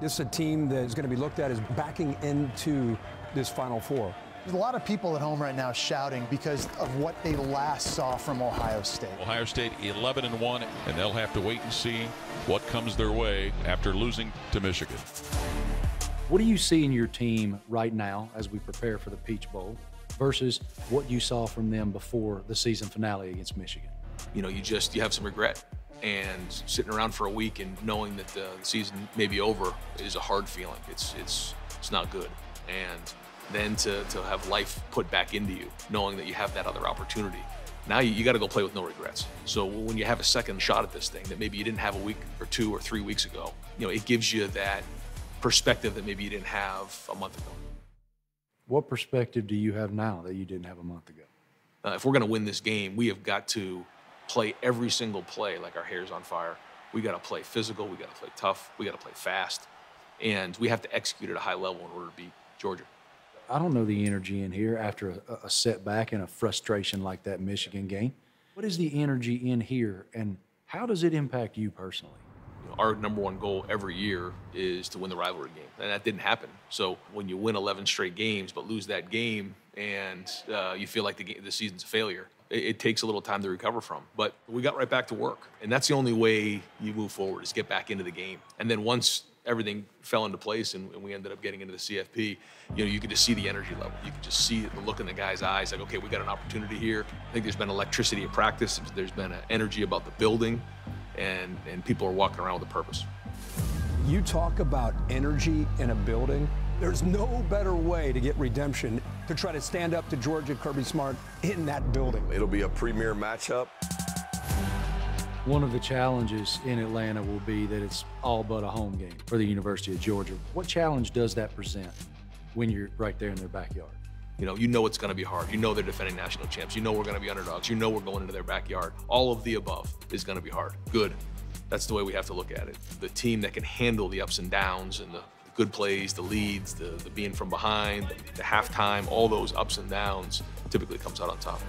This is a team that is going to be looked at as backing into this Final Four. There's a lot of people at home right now shouting because of what they last saw from Ohio State. Ohio State 11 and 1, and they'll have to wait and see what comes their way after losing to Michigan. What do you see in your team right now as we prepare for the Peach Bowl versus what you saw from them before the season finale against Michigan? You know, you just you have some regret and sitting around for a week and knowing that the season may be over is a hard feeling. It's it's it's not good. And then to, to have life put back into you, knowing that you have that other opportunity. Now you, you got to go play with no regrets. So when you have a second shot at this thing that maybe you didn't have a week or two or three weeks ago, you know, it gives you that perspective that maybe you didn't have a month ago. What perspective do you have now that you didn't have a month ago? Uh, if we're going to win this game, we have got to play every single play like our hair's on fire. We got to play physical. We got to play tough. We got to play fast, and we have to execute at a high level in order to beat Georgia. I don't know the energy in here after a, a setback and a frustration like that Michigan game. What is the energy in here, and how does it impact you personally? You know, our number one goal every year is to win the rivalry game, and that didn't happen. So when you win 11 straight games but lose that game, and uh, you feel like the, game, the season's a failure, it, it takes a little time to recover from. But we got right back to work, and that's the only way you move forward is get back into the game. And then once everything fell into place and, and, we ended up getting into the CFP, you know, you could just see the energy level. You could just see the look in the guy's eyes like, okay, we got an opportunity here. I think there's been electricity at practice. There's been an energy about the building and, and people are walking around with a purpose. You talk about energy in a building. There's no better way to get redemption to try to stand up to Georgia Kirby Smart in that building. It'll be a premier matchup. One of the challenges in Atlanta will be that it's all but a home game for the University of Georgia. What challenge does that present when you're right there in their backyard? You know, you know it's going to be hard. You know they're defending national champs. You know we're going to be underdogs. You know we're going into their backyard. All of the above is going to be hard. Good. That's the way we have to look at it. The team that can handle the ups and downs and the, the good plays, the leads, the, the being from behind, the halftime, all those ups and downs typically comes out on top.